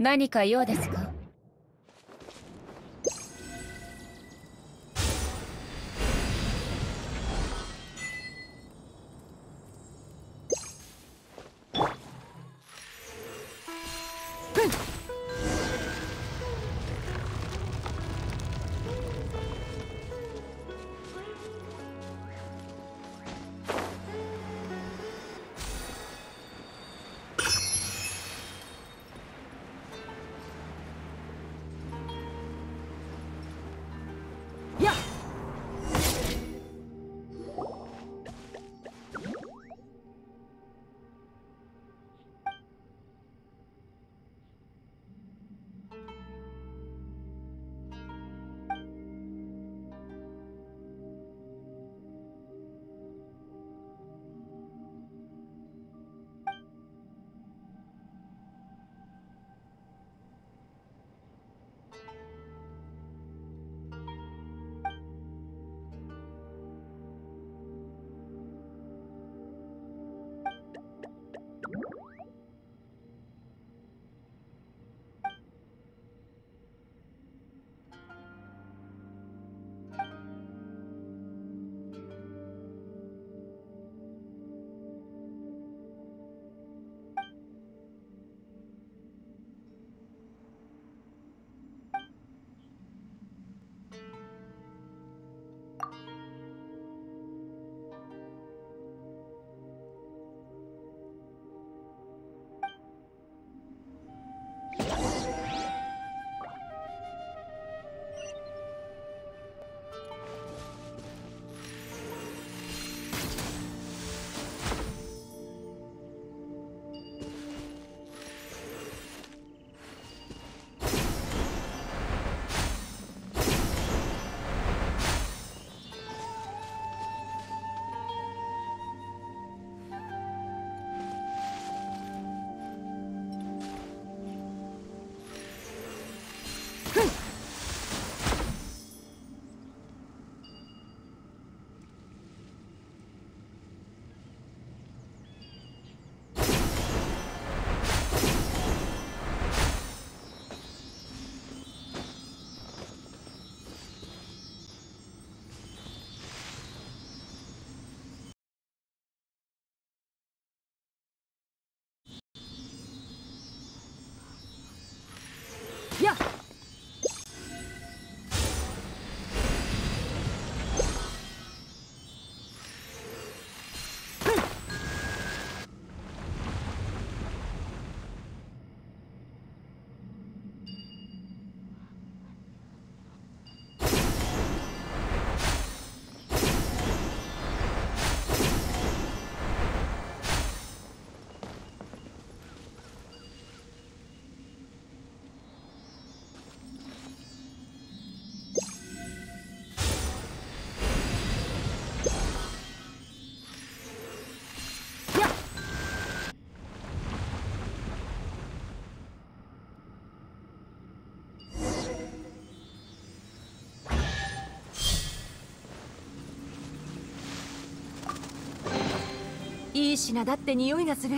何か用ですか？いい品だって匂いがする。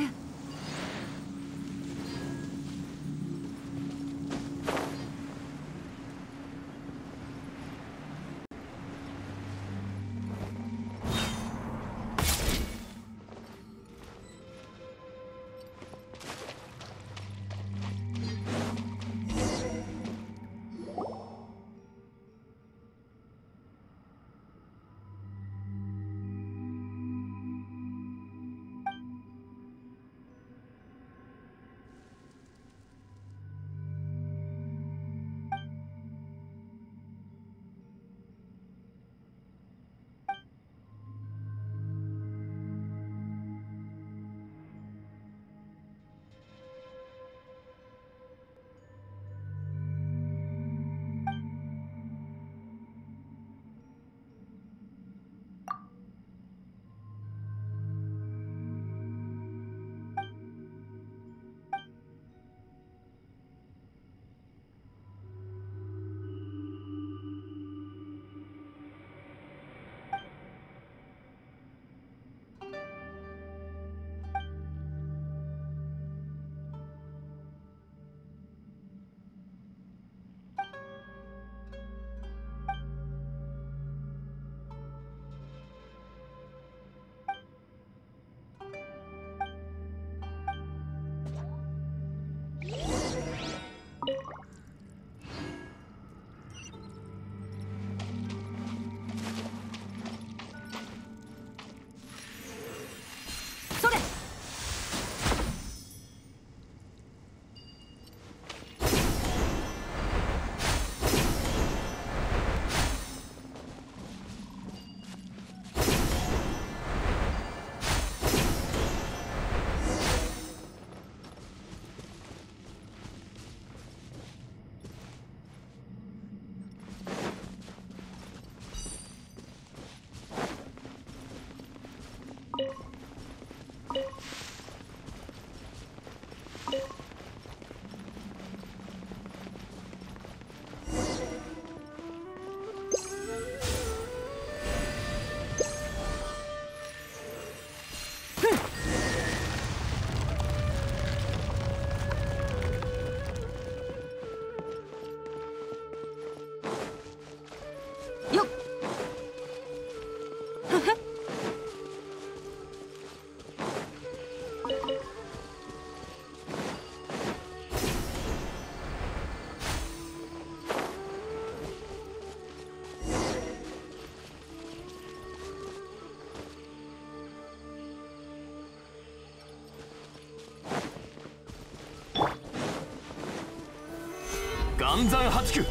岩山八九。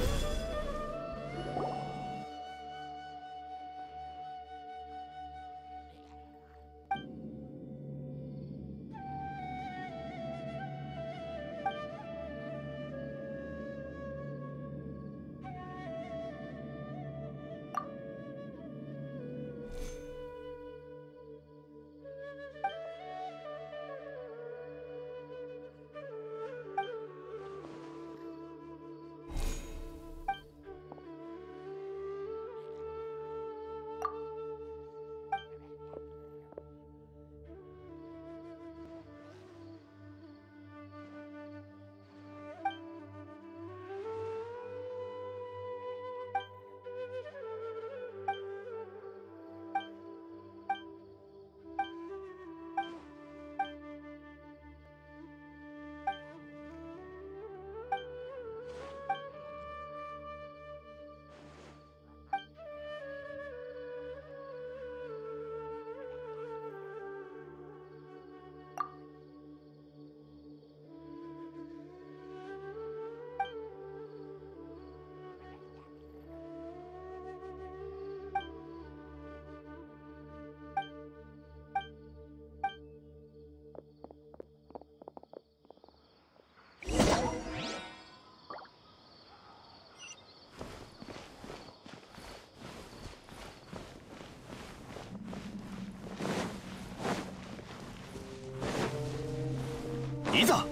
いざ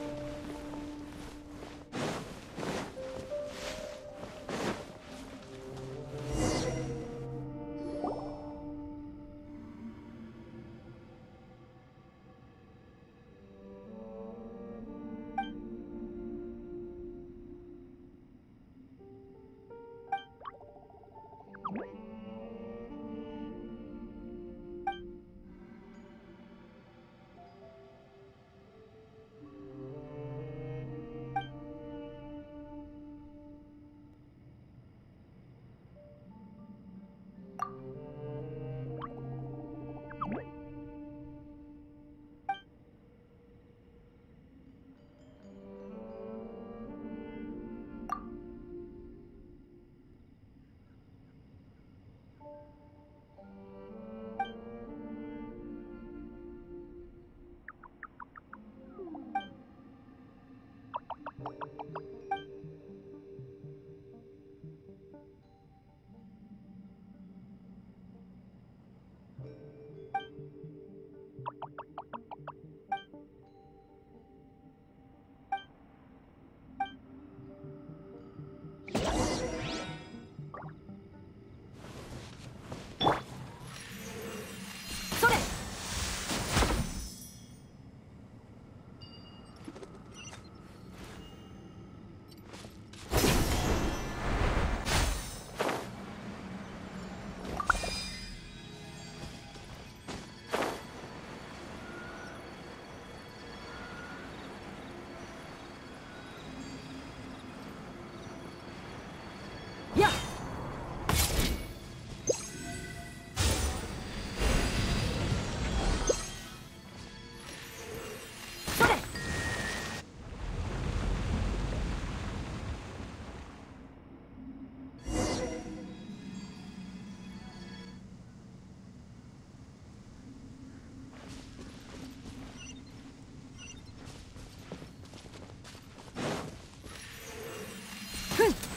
Hmph!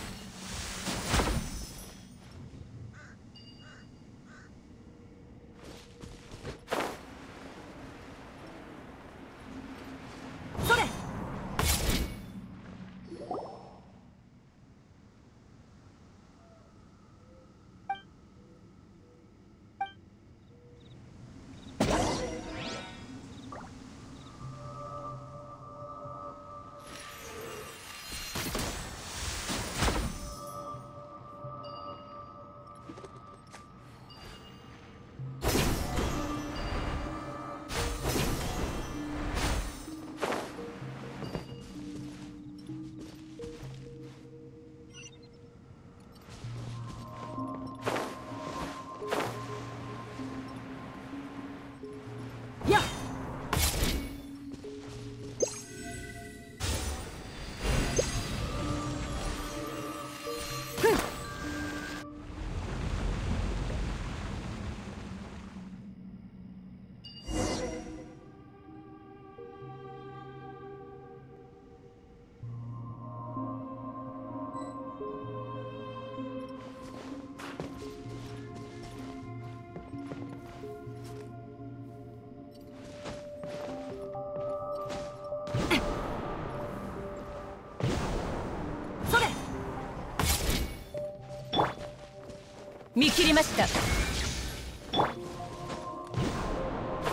見切りました。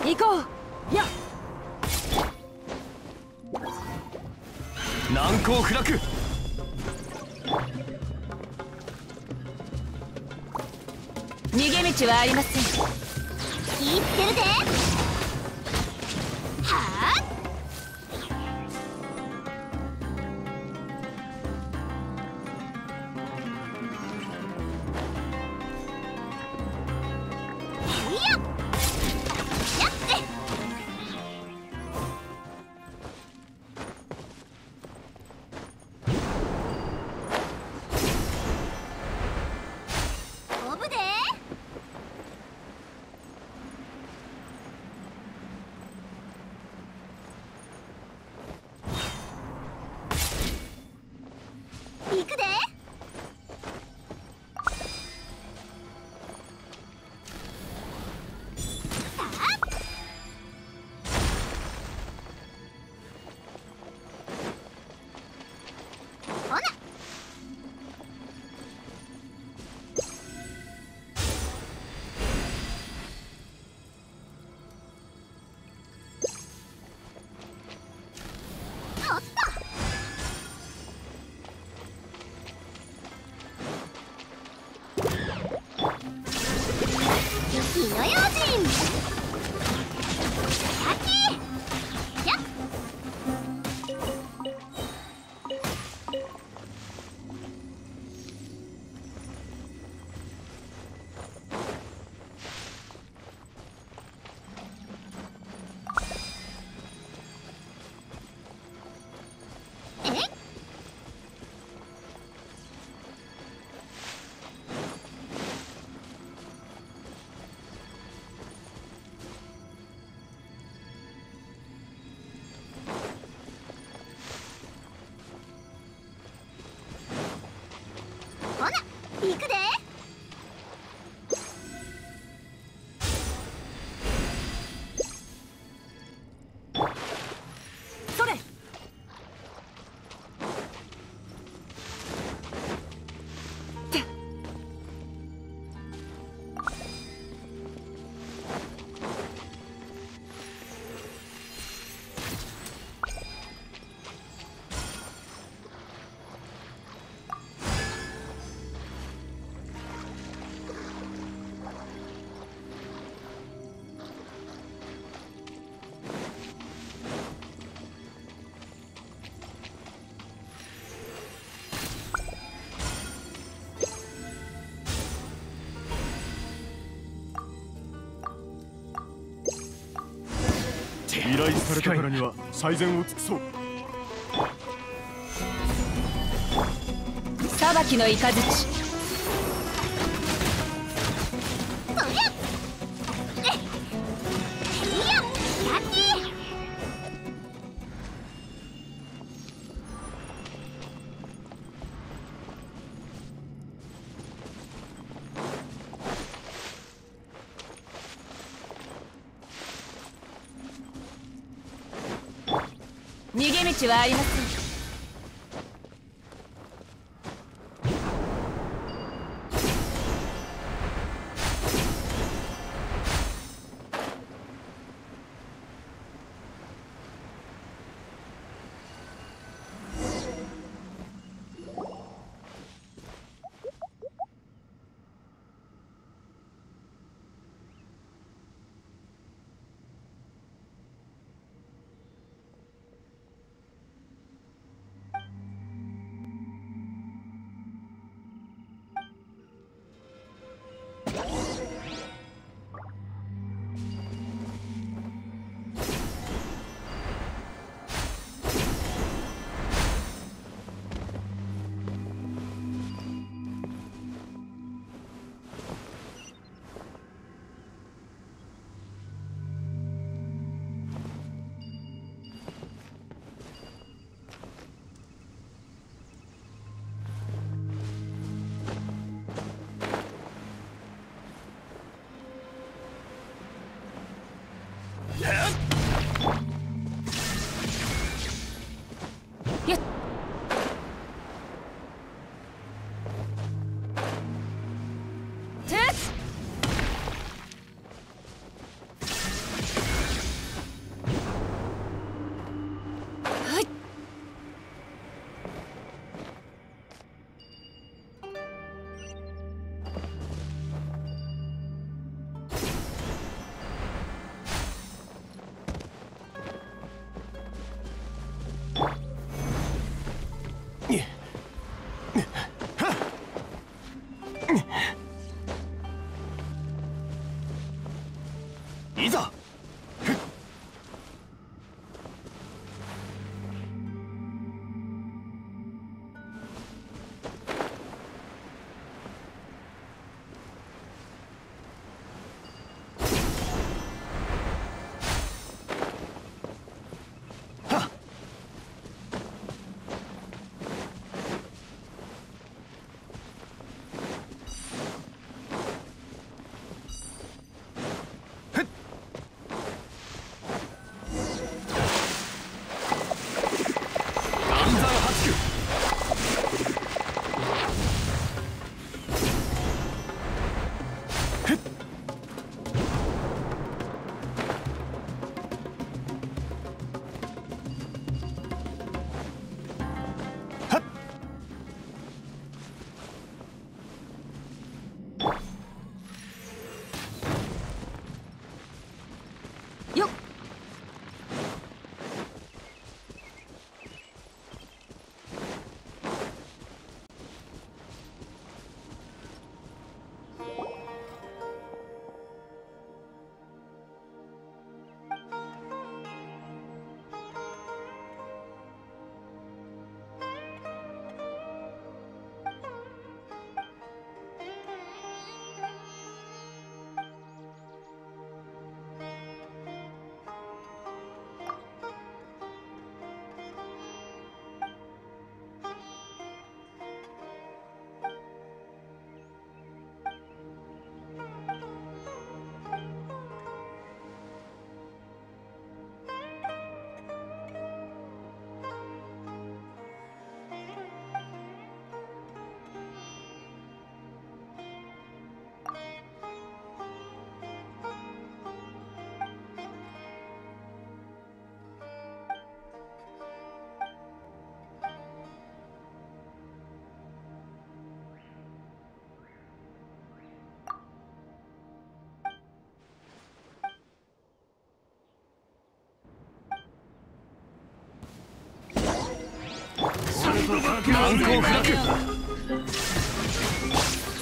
行こう。や難攻不落。逃げ道はありません。気ぃつけるで依頼されたからには最善を尽くそう。裁きの雷。ちはありませ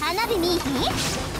花火見いひん？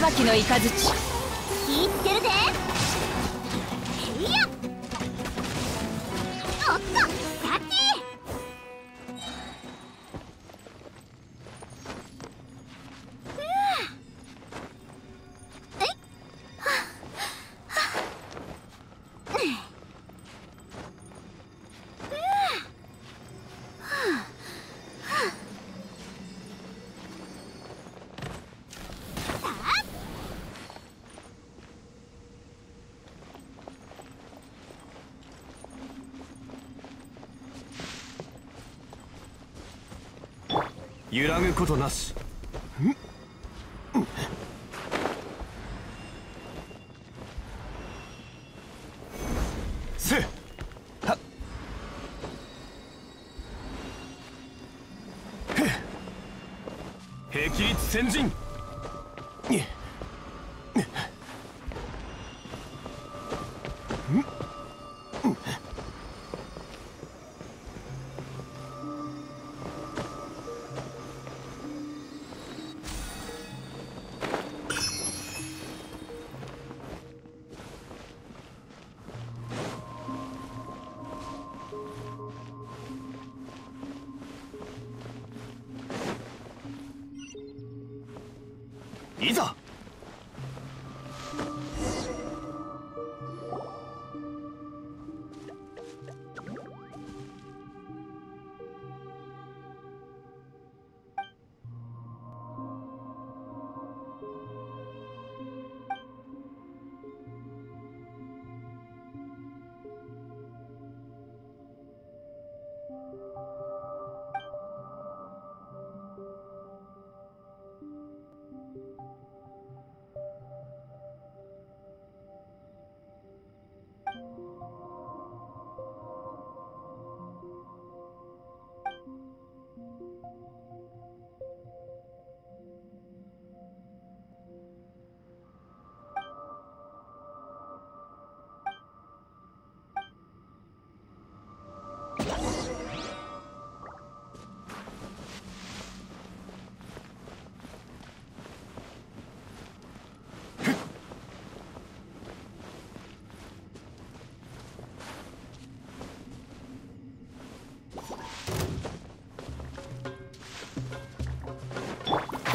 裁きの雷。気ぃつけるぜ揺らぐことなし。せへっ霹靂先陣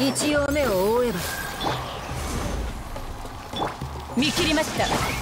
一応目を覆えば。見切りました。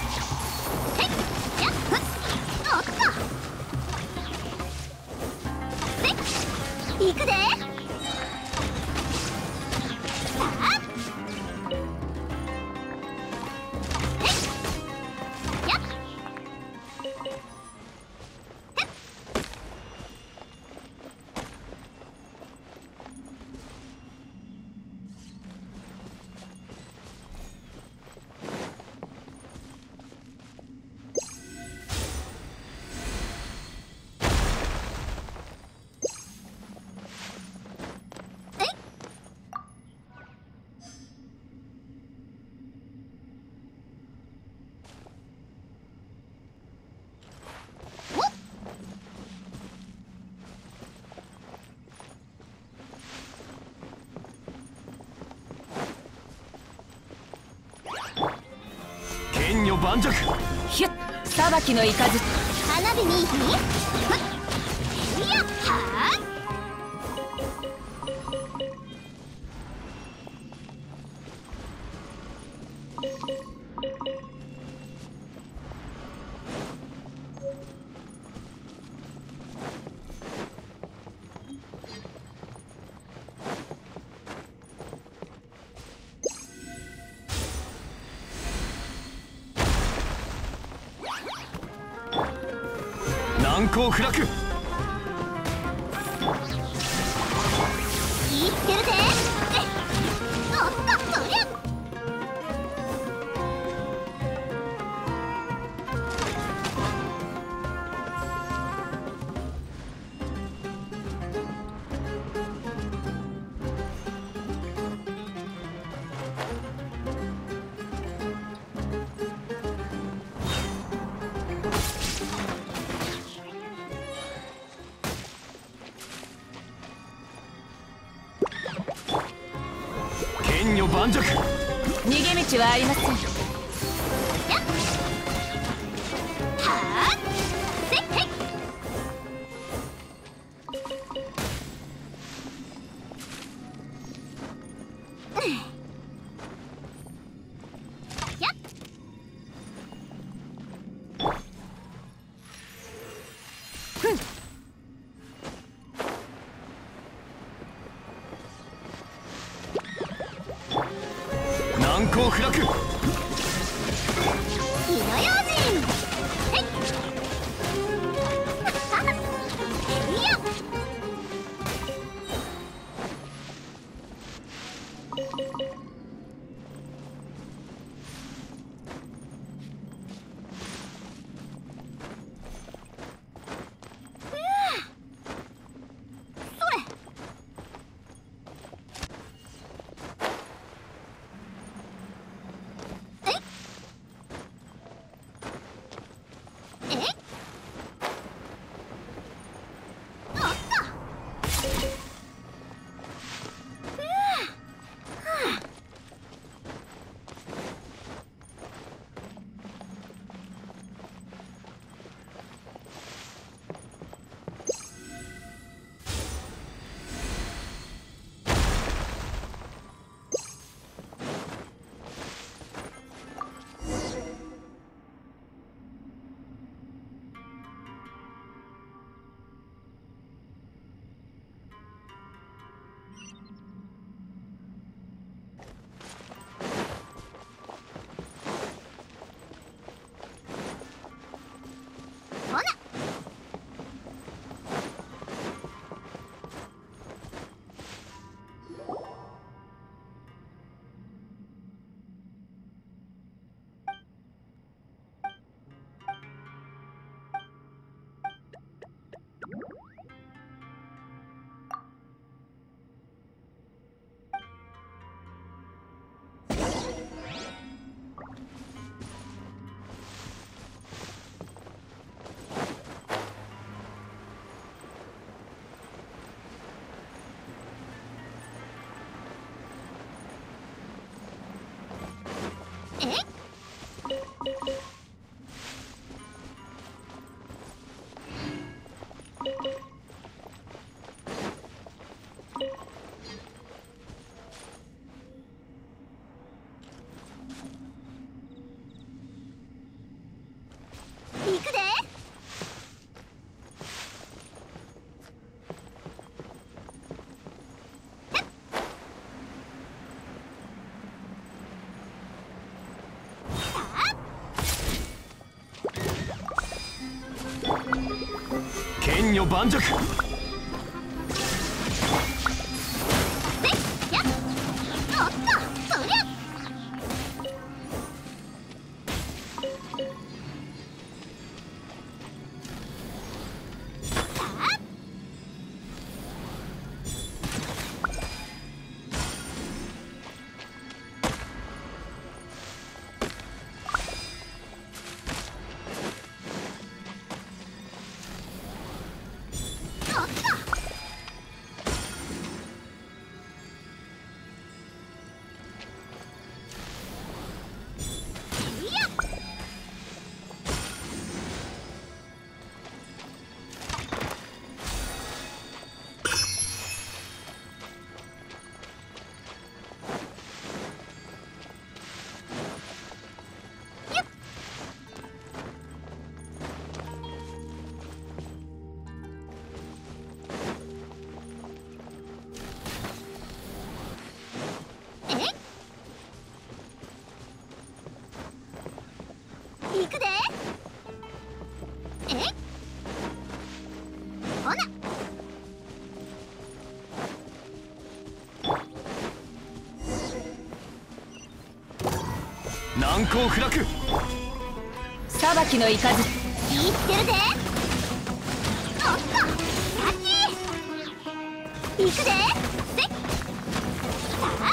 盤石。ヒュッ。裁きの雷花火にふっいやはあ難攻不落剣女盤石。逃げ道はありません。金魚盤石。難攻不落裁きの雷言ってるで。おっ行くで。せっさあ。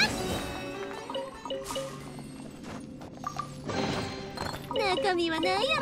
中身はなえほ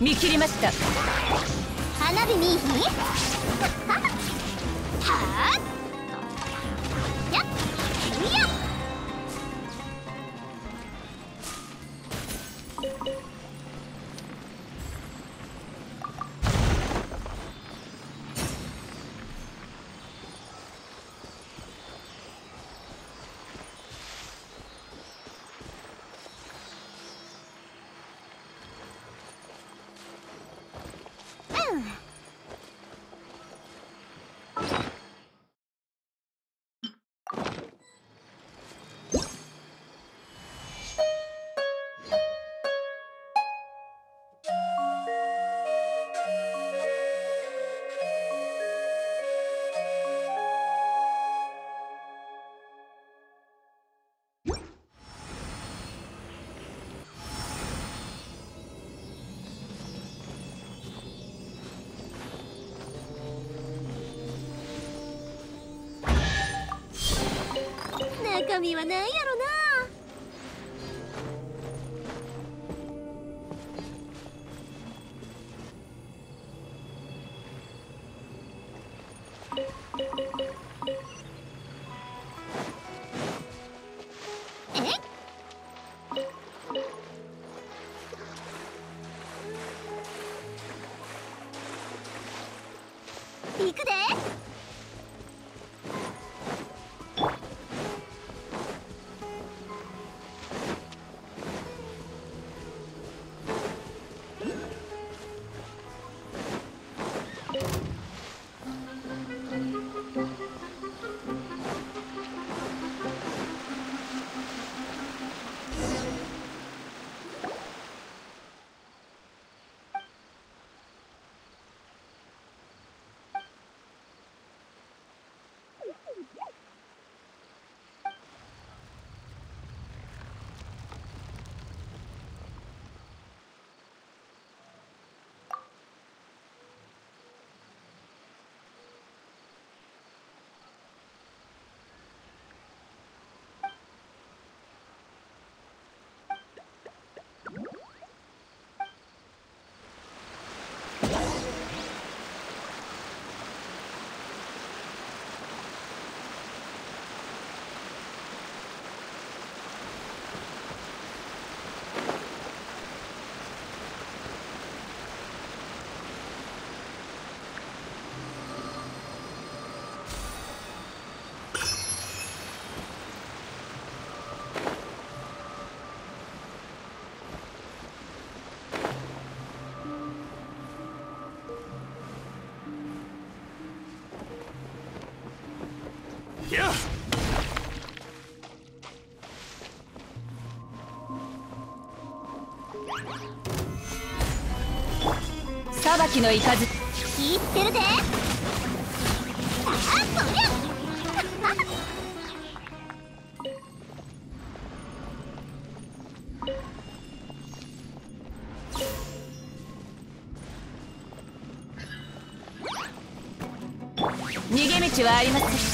見切りました。花火見いひん？you 神はないやきの雷気ぃつけるで。さあそりゃ逃げ道はありませ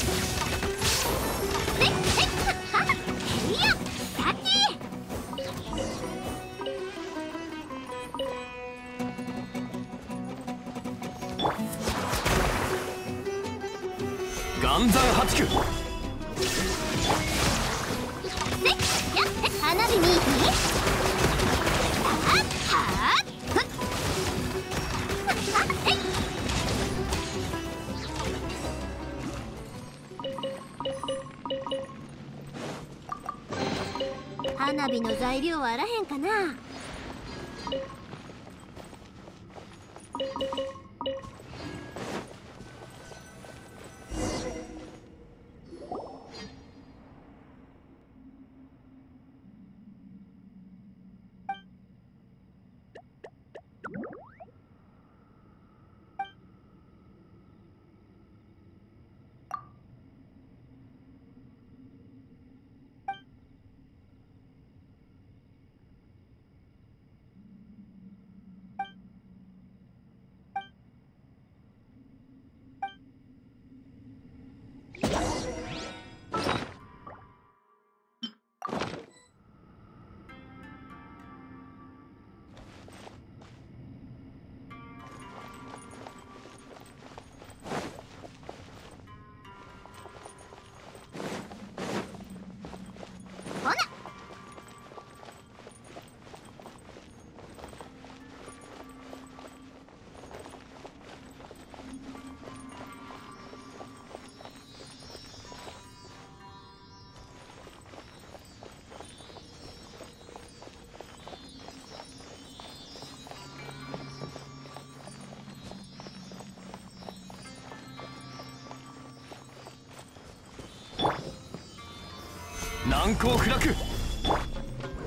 難攻不落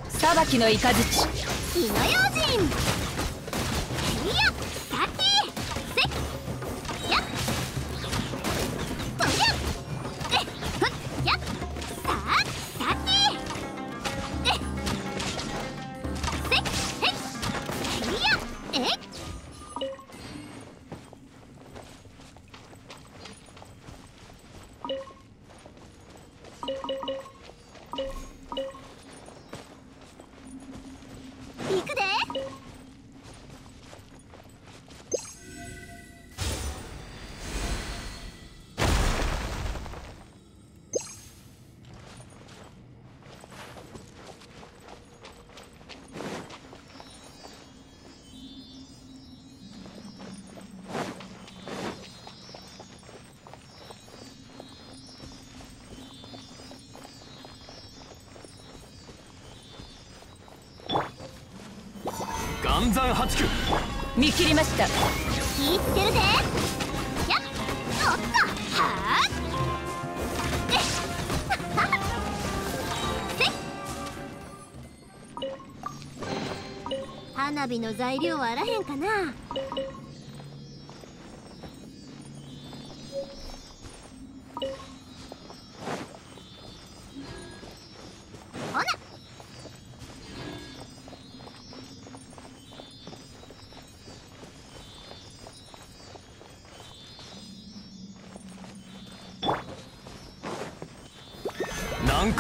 裁きの雷。火の用心り切りました。気ぃつけるぜやっおっとはあっ。花火の材料はあらへんかな。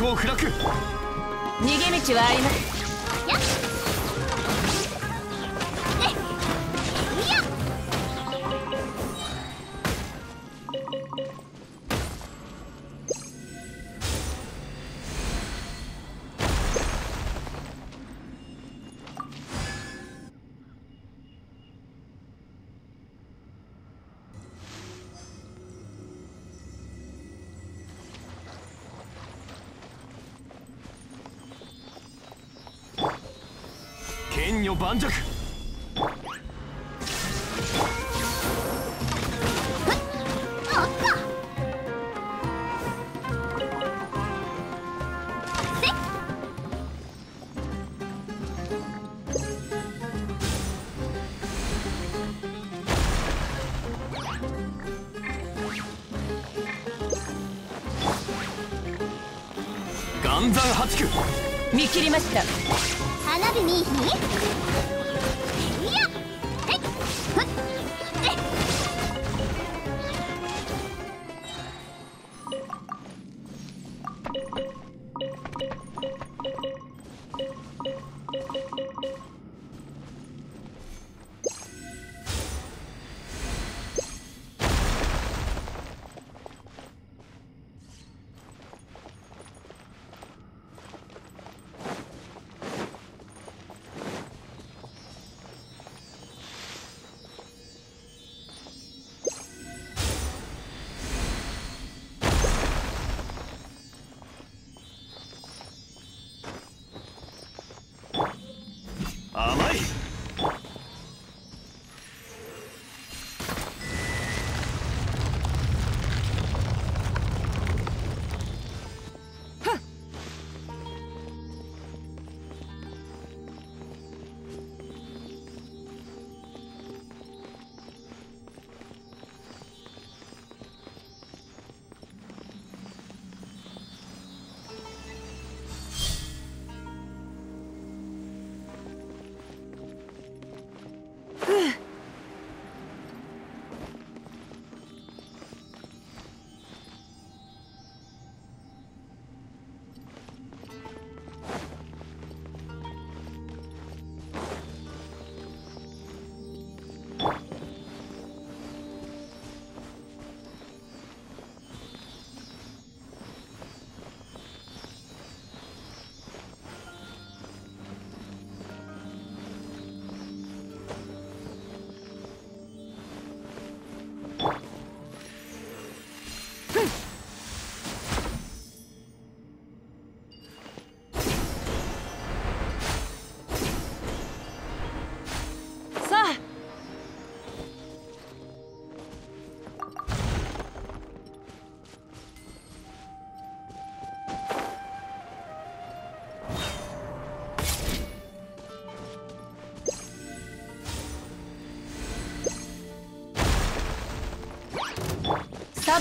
攻不落逃げ道はあります盤石。見切りました。花火見いひん？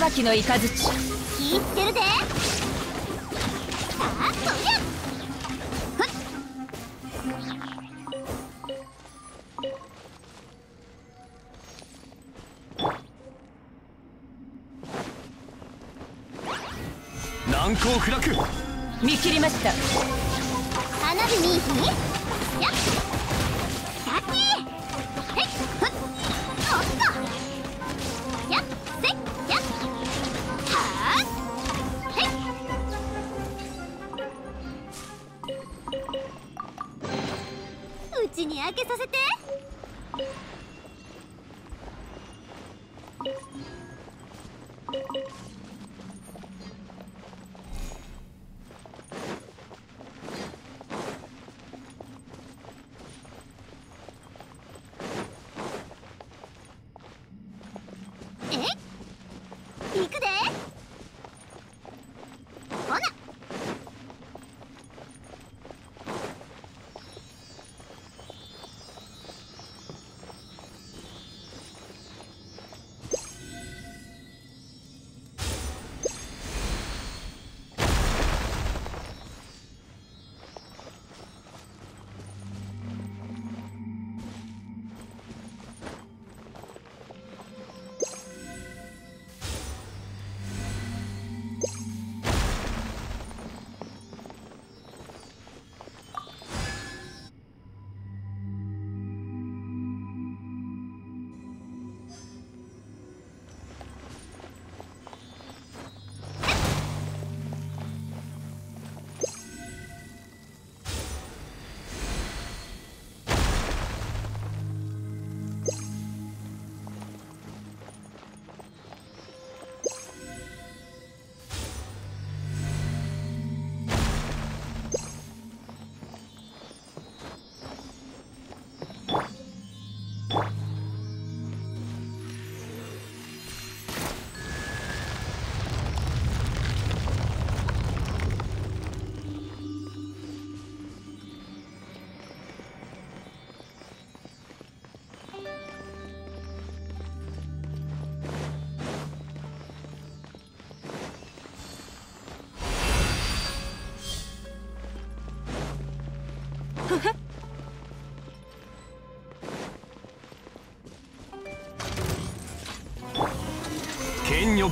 裁きの雷。気ぃつけるで。さあとりゃふっ。難攻不落見切りました。花火に火や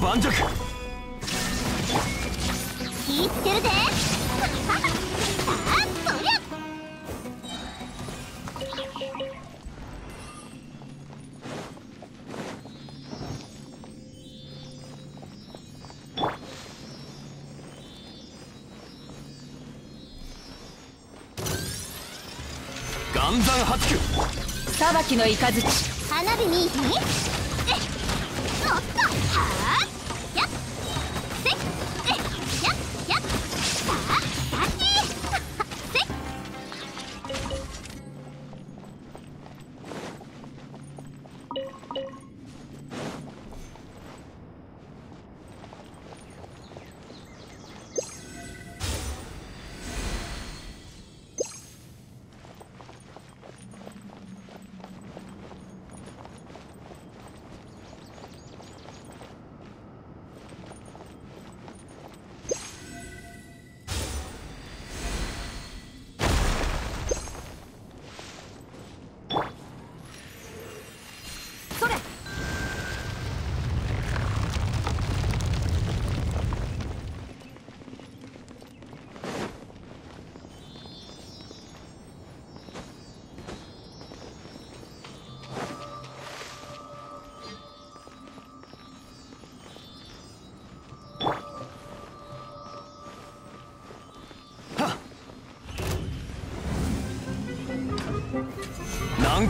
盤石。気ぃつけるで。さあとりゃ岩山八九裁きの雷。花火に火えお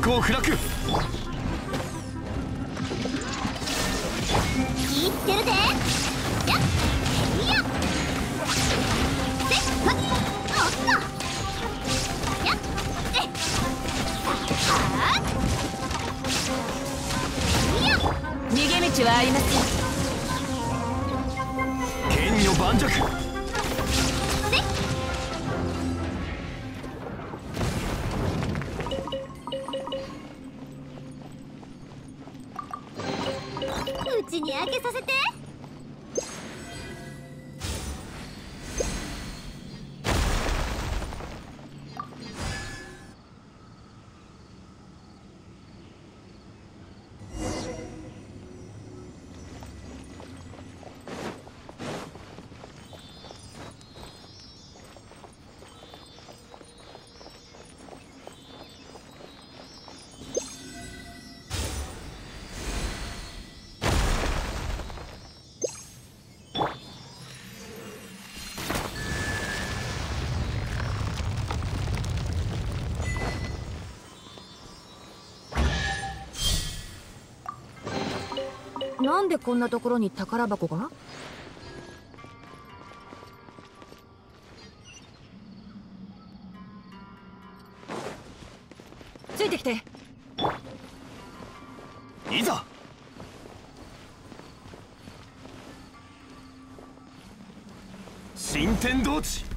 難攻不落気ぃつけるで。やっいや。せっふっおっとやっえさあいや逃げ道はありません剣女盤石なんでこんなところに宝箱が？ついてきて。いざ。新天道地。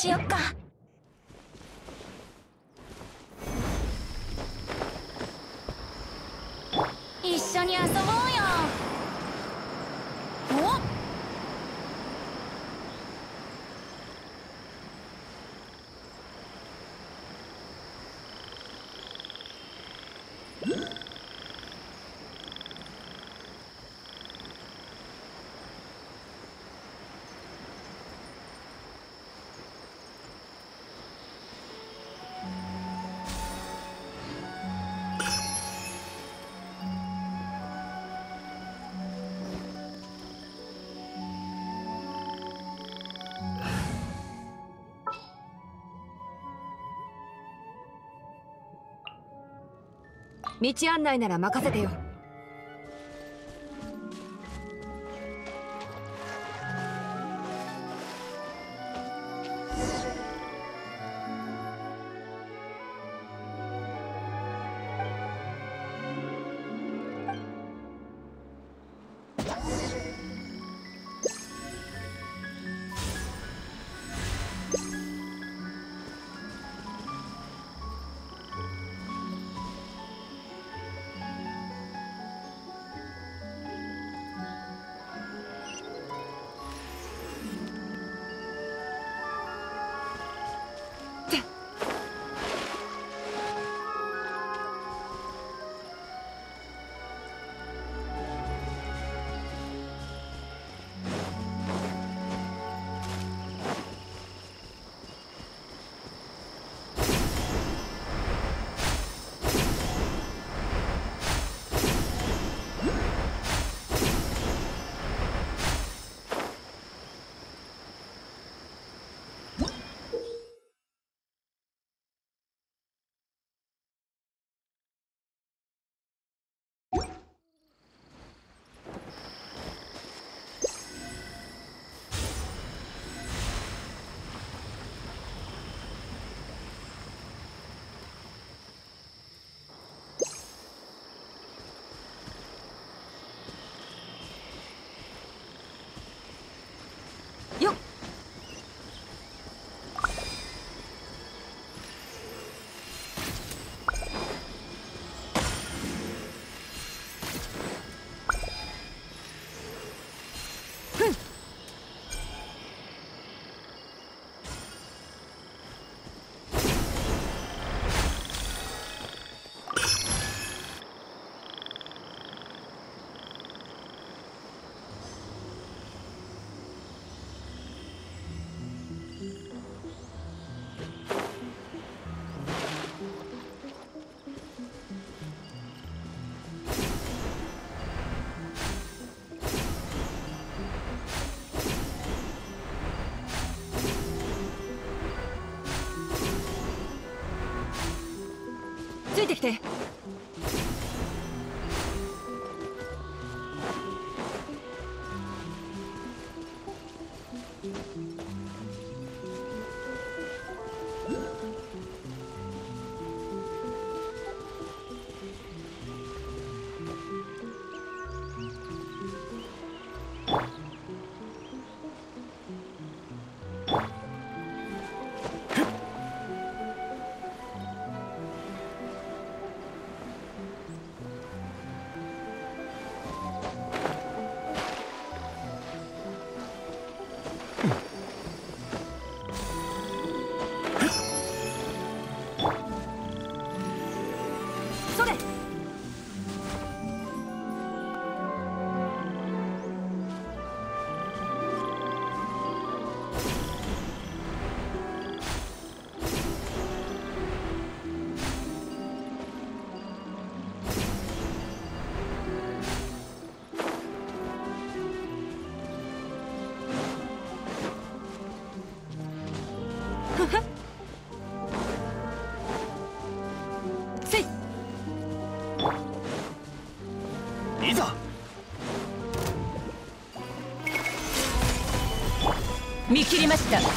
しよっか。道案内なら任せてよ。きて。ました。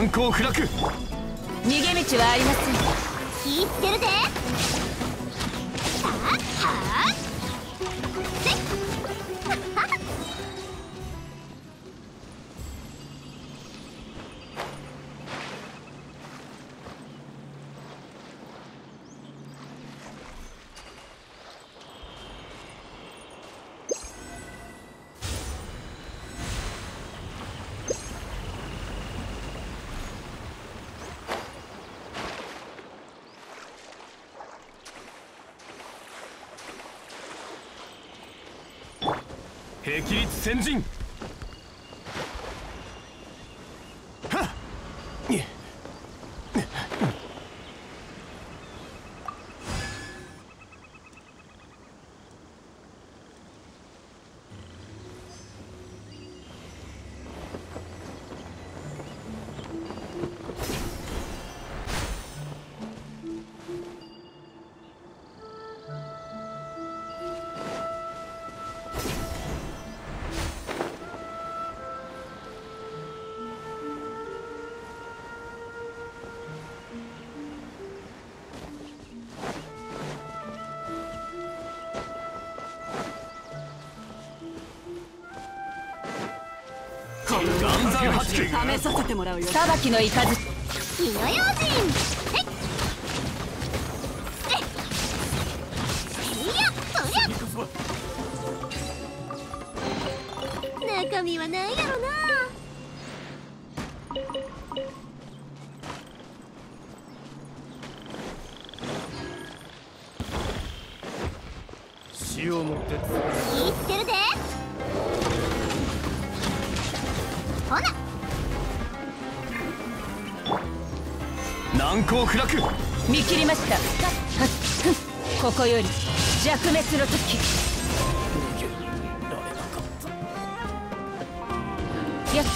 難攻不落逃げ道はありません。気ぃつけるぜ先陣試させてもらうよ。裁きの雷火の用心えいえいいやろな。死をもって気ぃつけるぜ難攻不落見切りました。ここより弱滅の時。やっ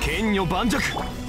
剣女盤石。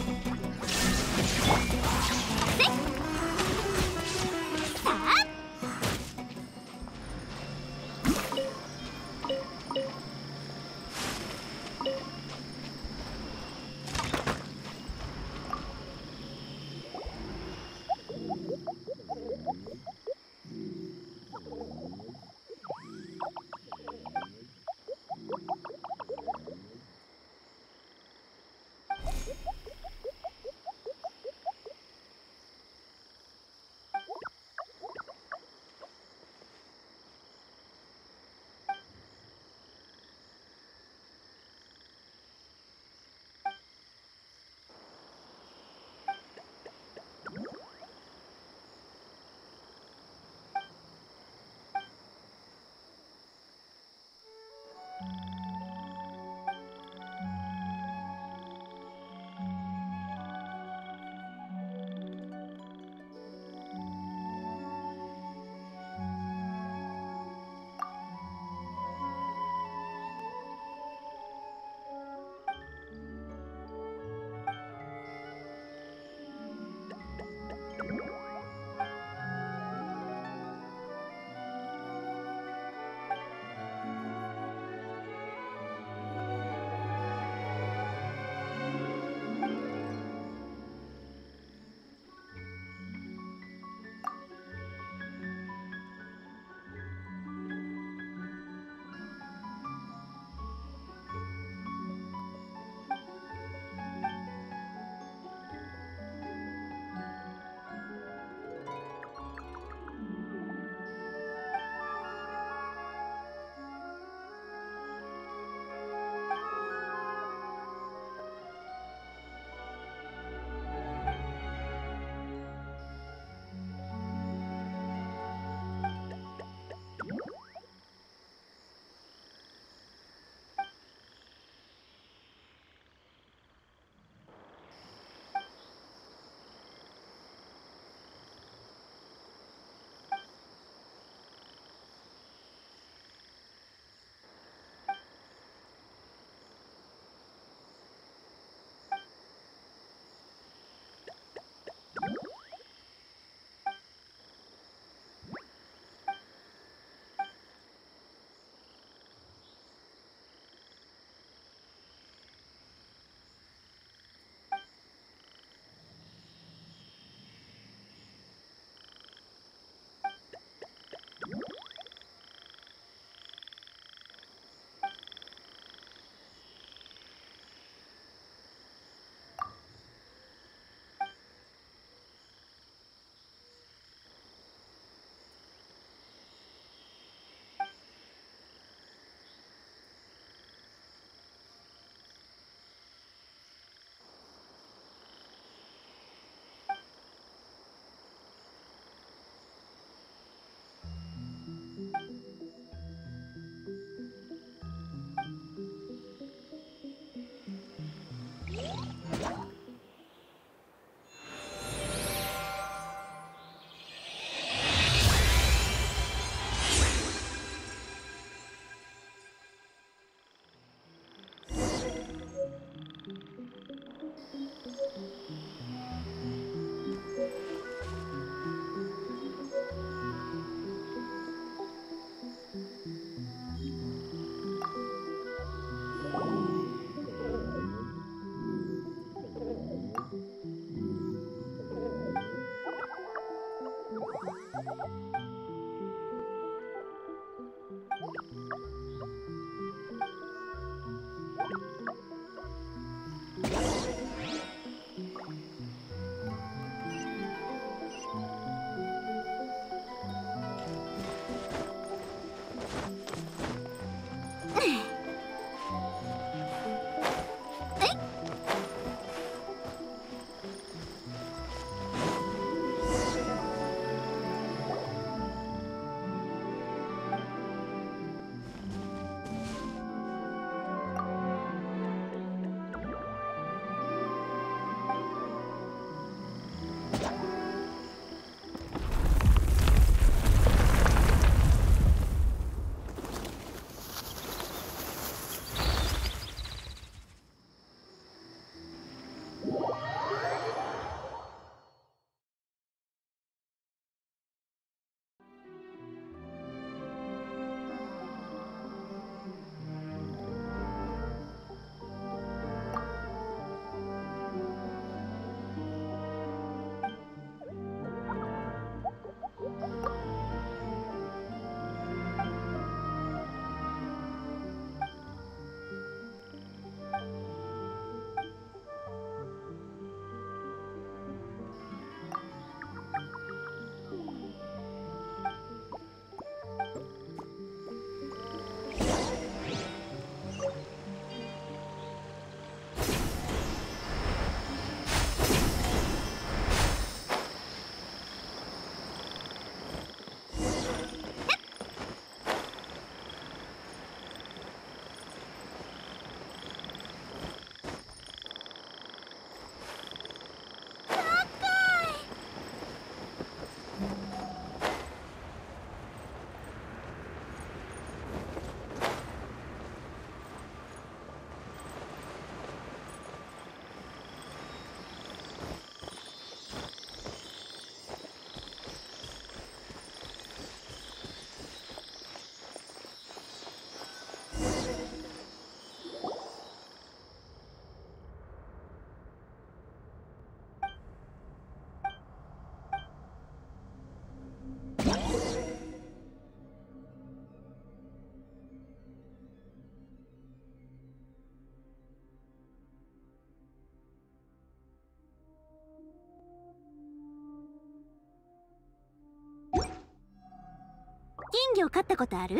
魚飼ったことある？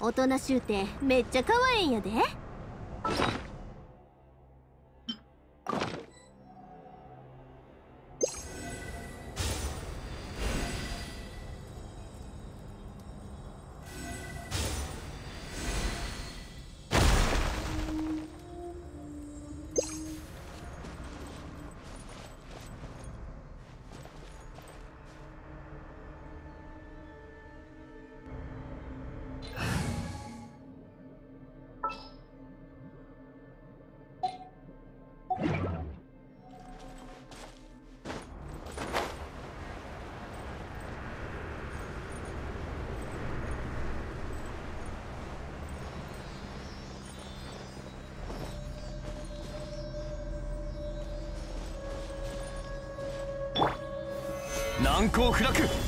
大人しゅうてめっちゃ可愛いんやで。を砕く。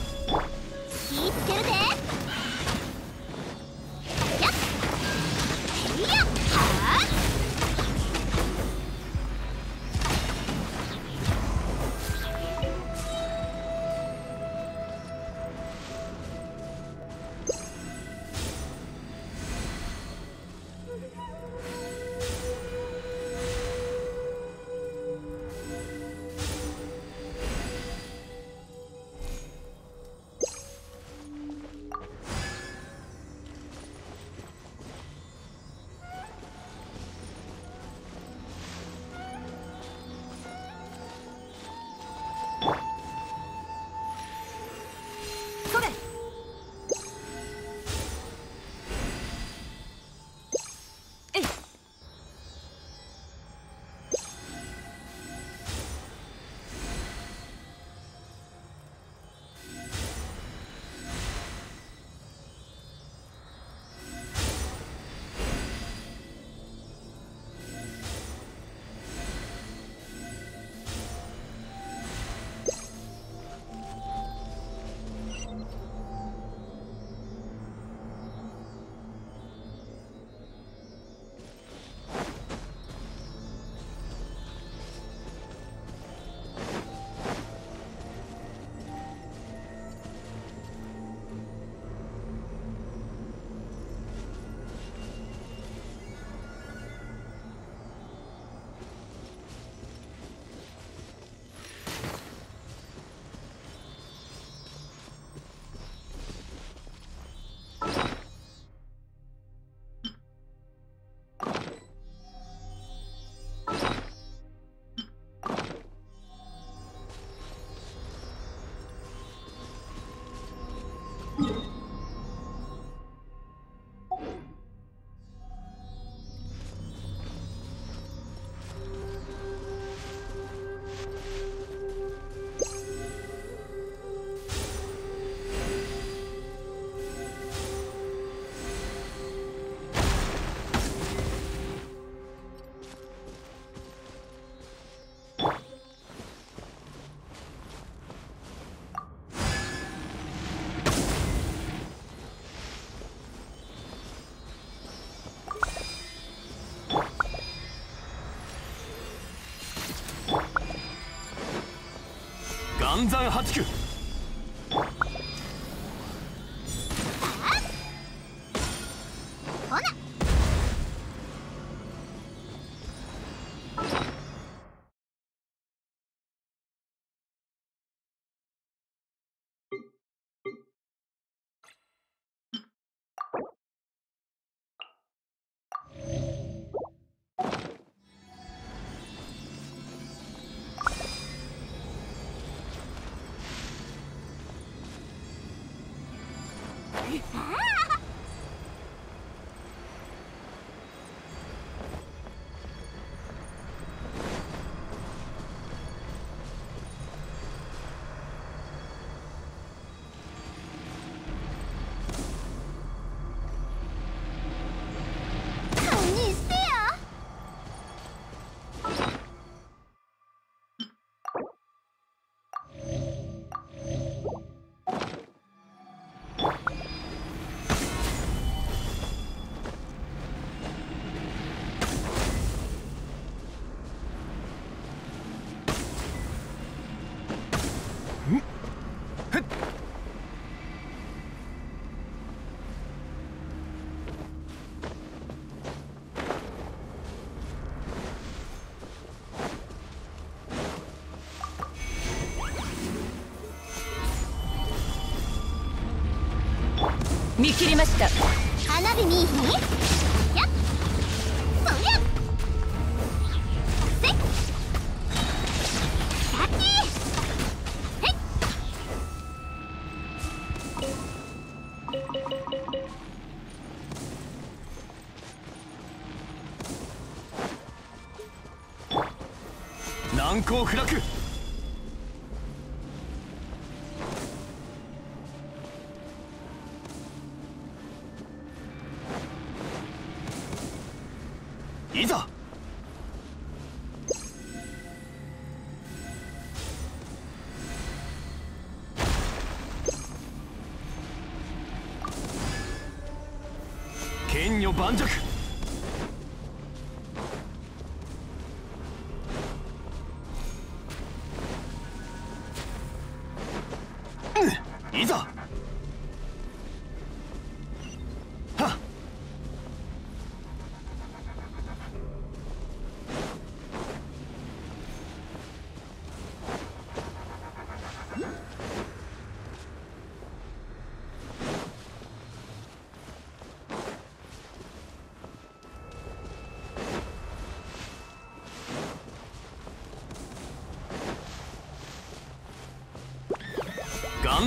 岩山八九。見切りました。花火見いひんやっ。そりゃ。せっ。っ難攻不落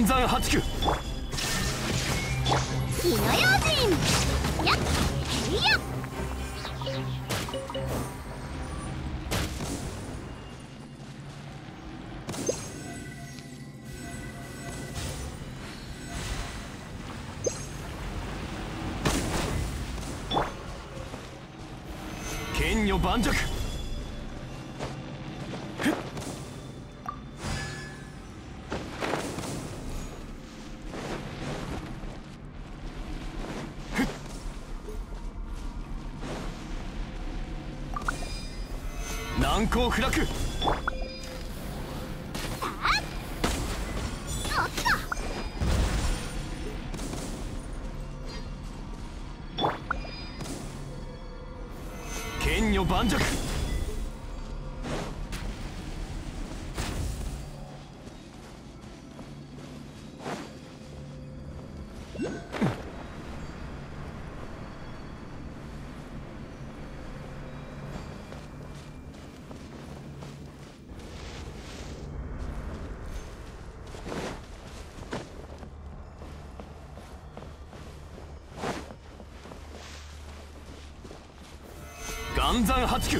岩山八九火の用心。やっへいや。剣女盤石難攻不落暗算八九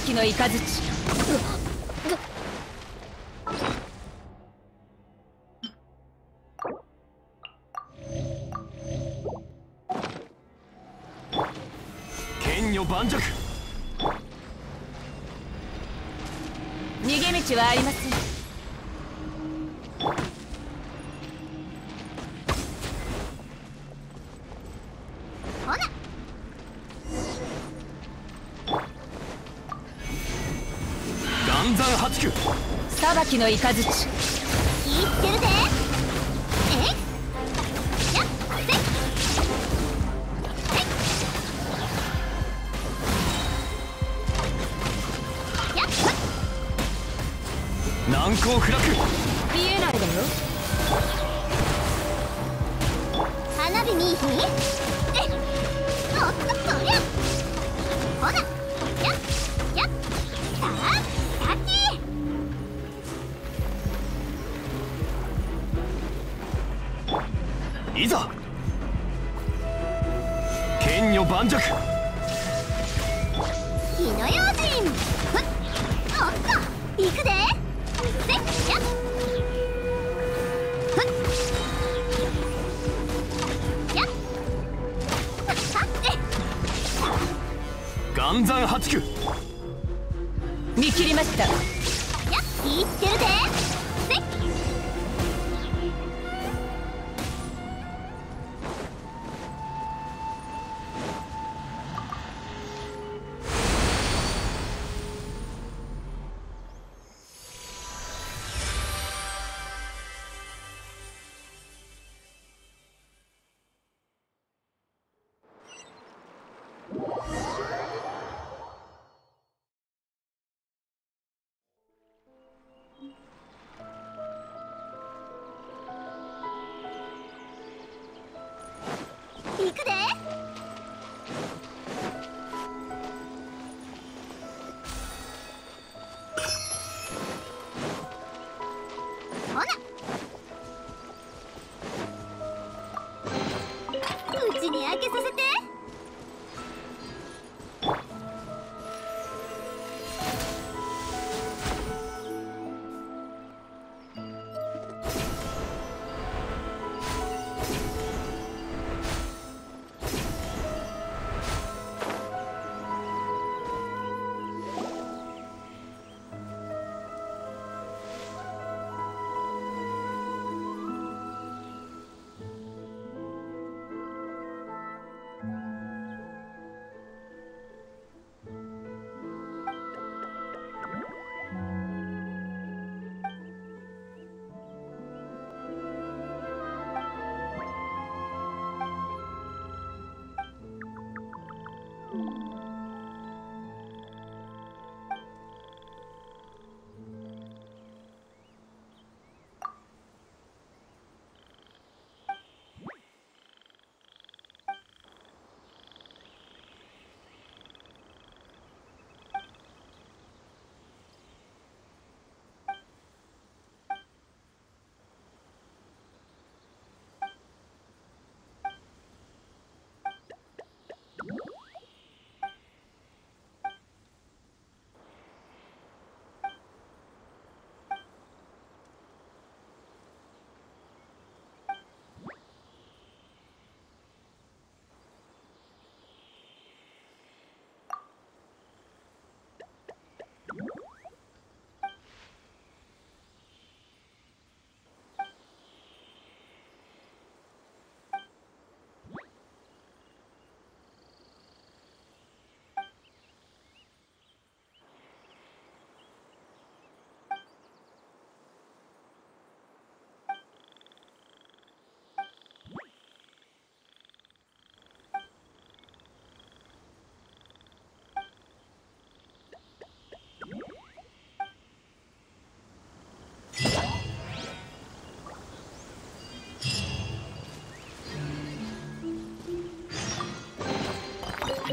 きの雷剣女盤石逃げ道はありますきの雷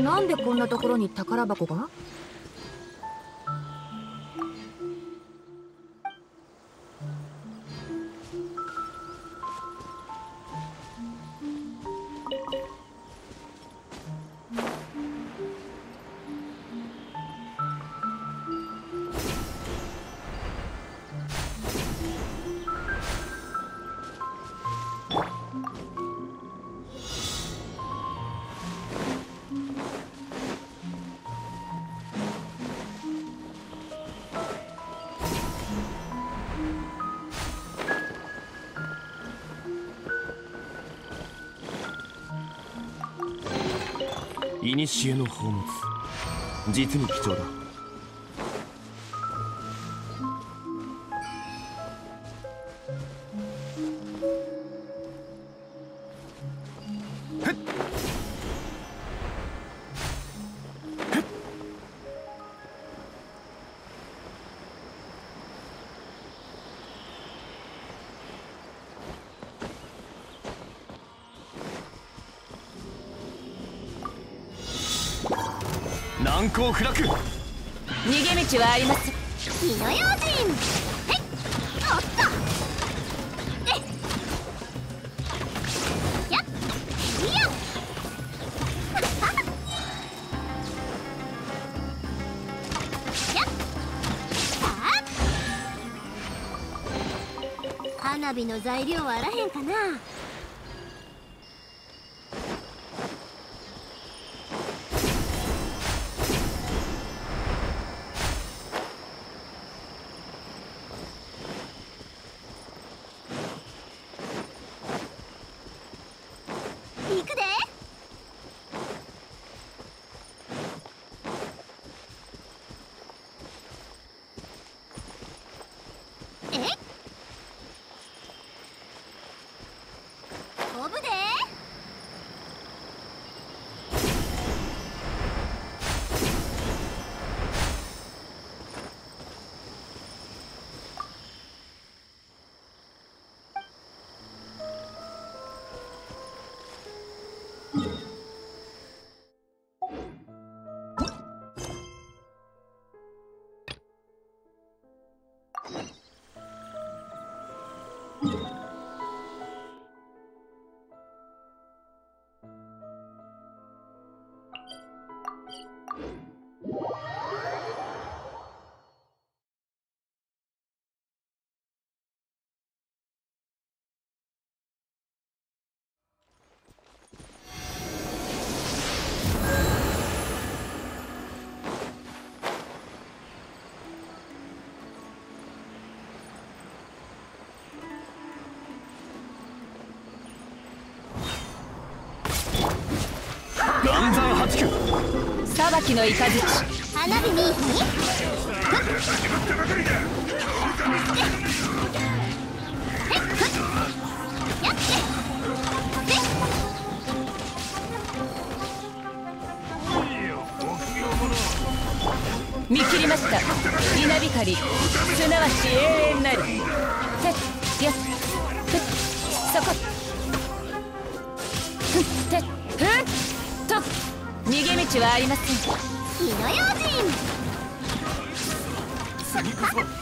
なんでこんなところに宝箱が？古の宝物実に貴重だ。不落逃げ道はあります火の用心。はいおっとえやっ。いや。やっ。さあ。花火の材料はあらへんかな裁きの雷。花火に火やっ？て見切りました稲光すなわち永遠なるてっ？やっ？ふっ？そこはありません。火の用心。次こそ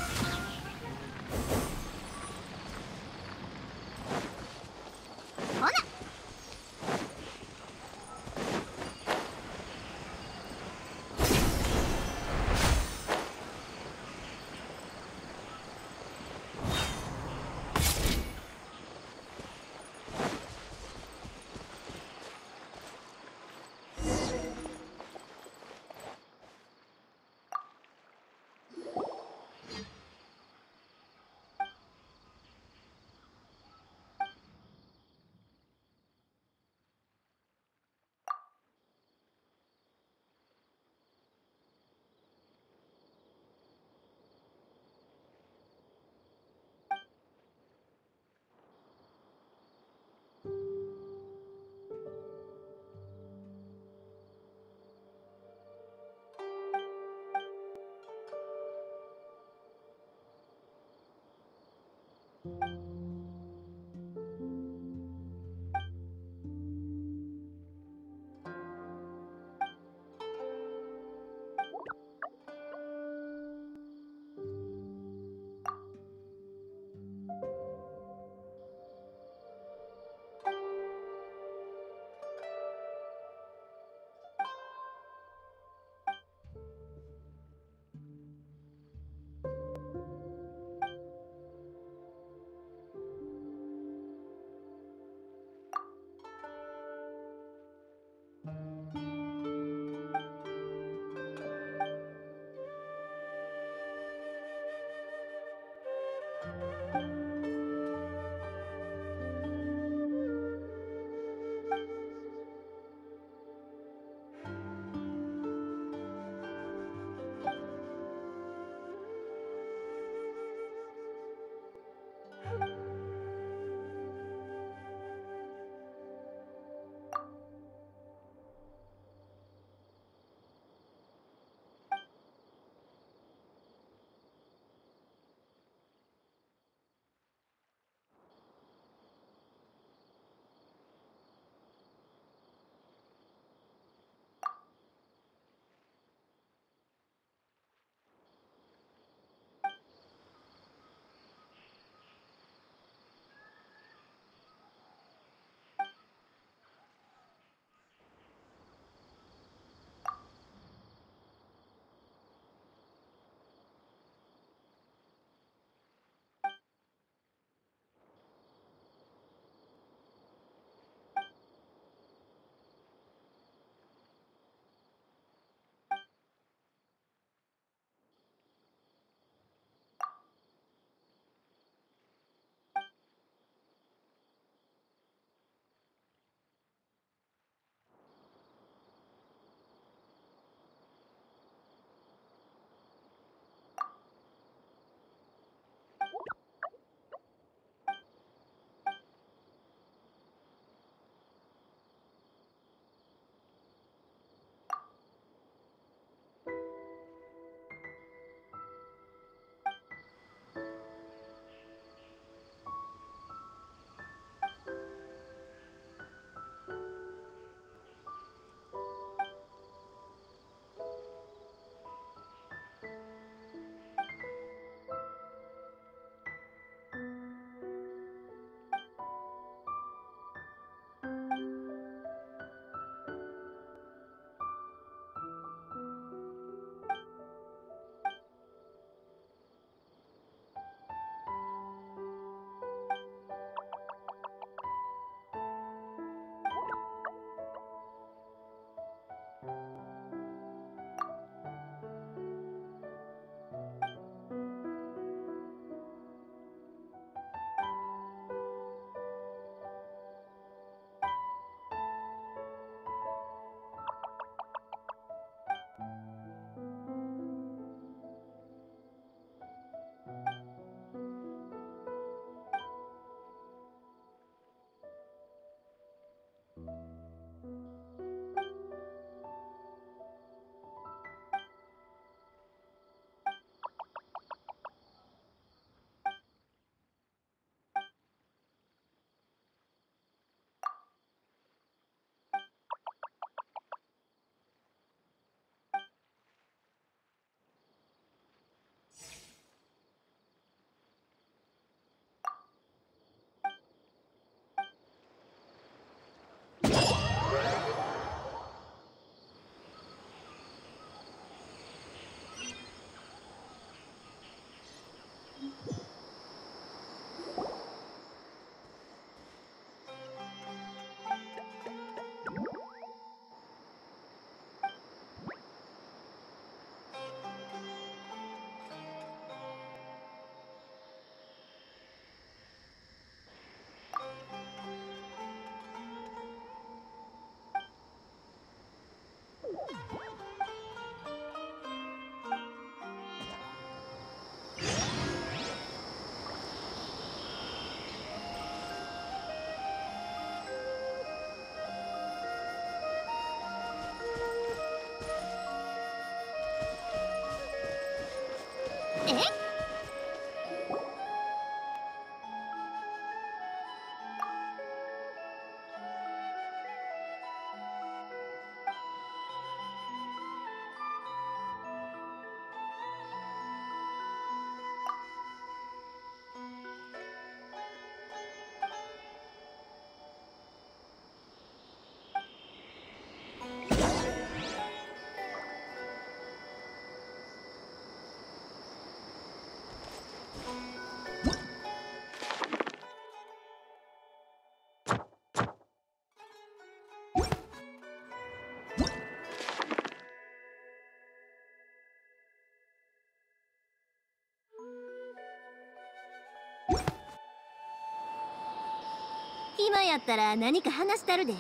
今やったら何か話したるで。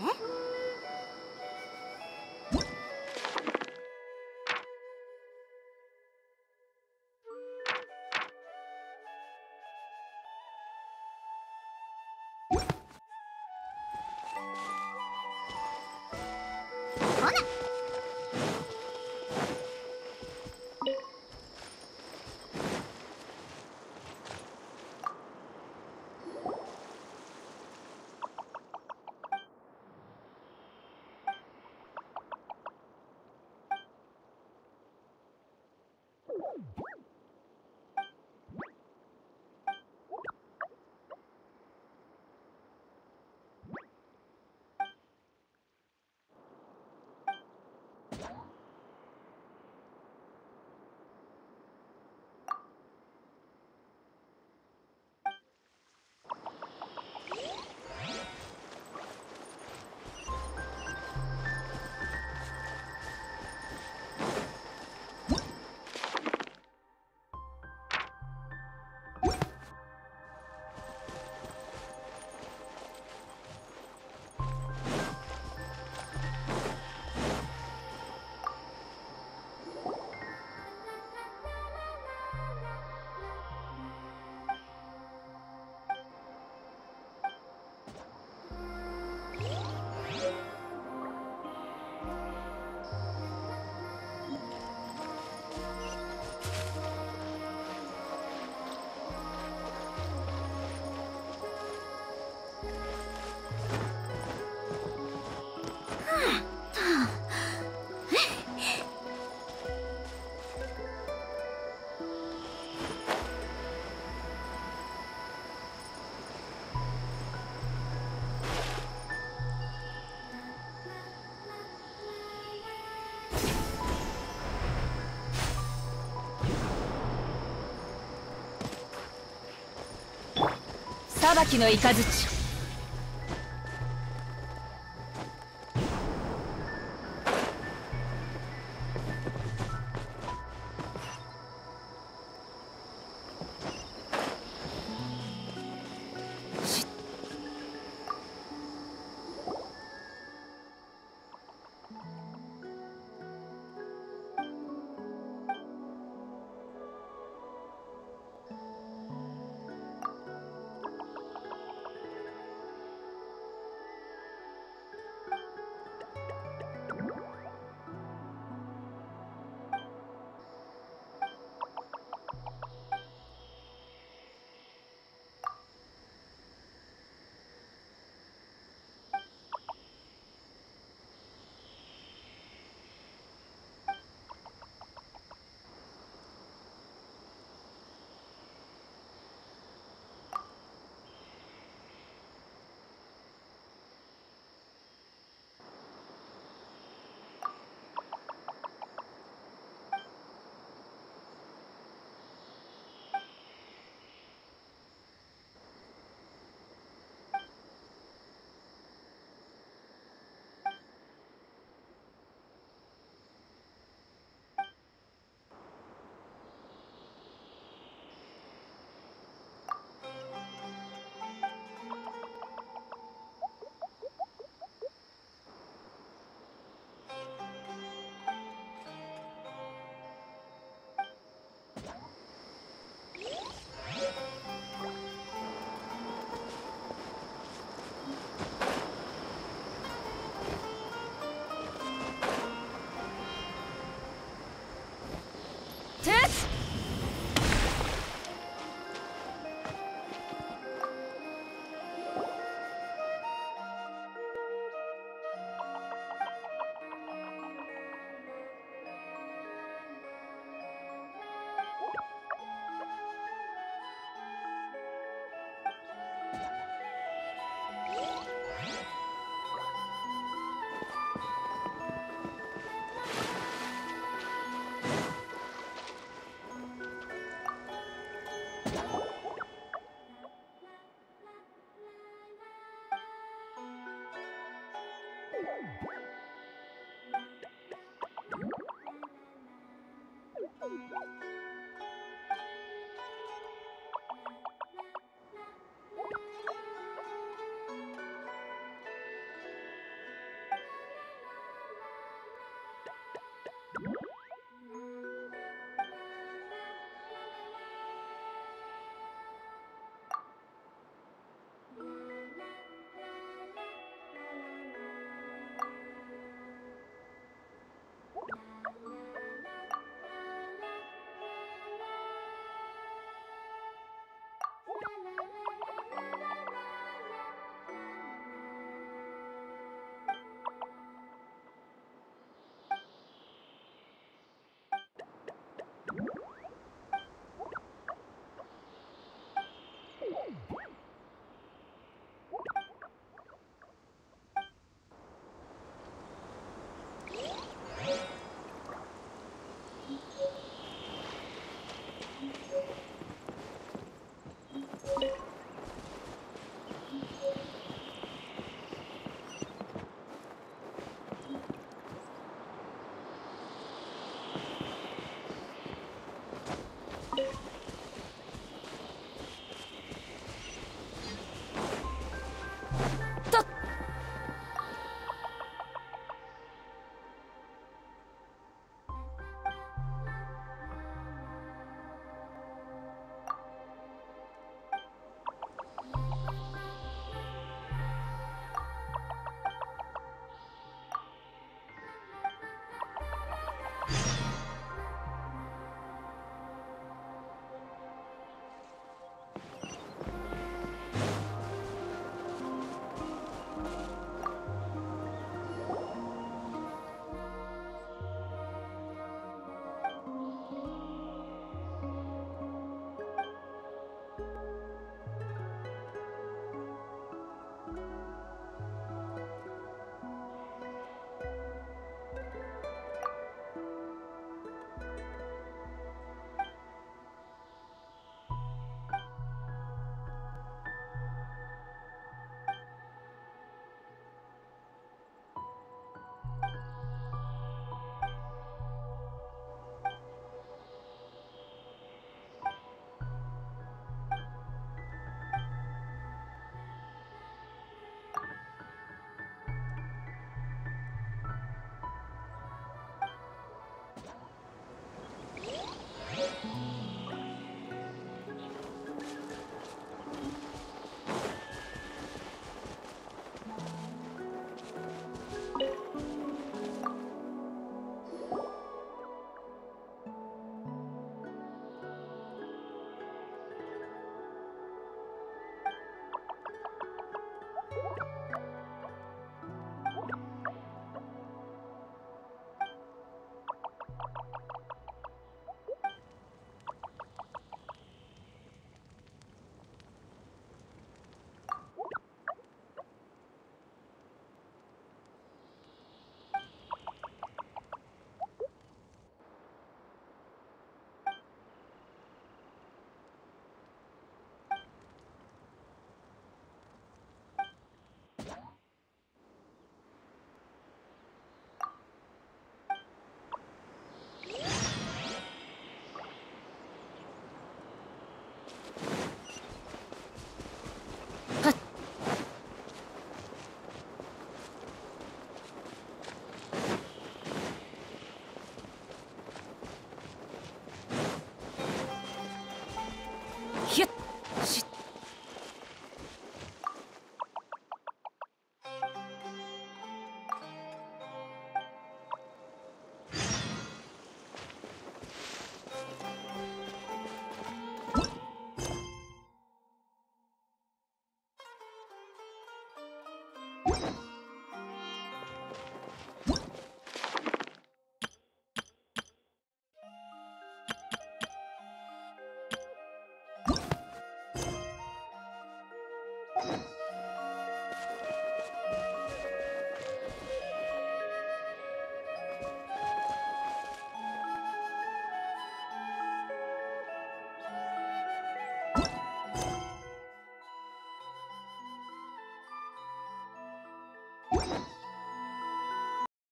裁きの雷